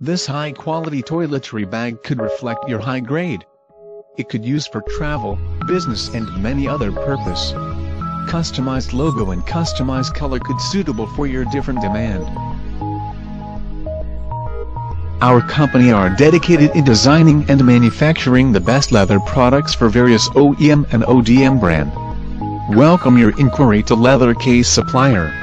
This high-quality toiletry bag could reflect your high grade. It could use for travel, business and many other purpose. Customized logo and customized color could suitable for your different demand. Our company are dedicated in designing and manufacturing the best leather products for various OEM and ODM brand. Welcome your inquiry to Leather Case Supplier.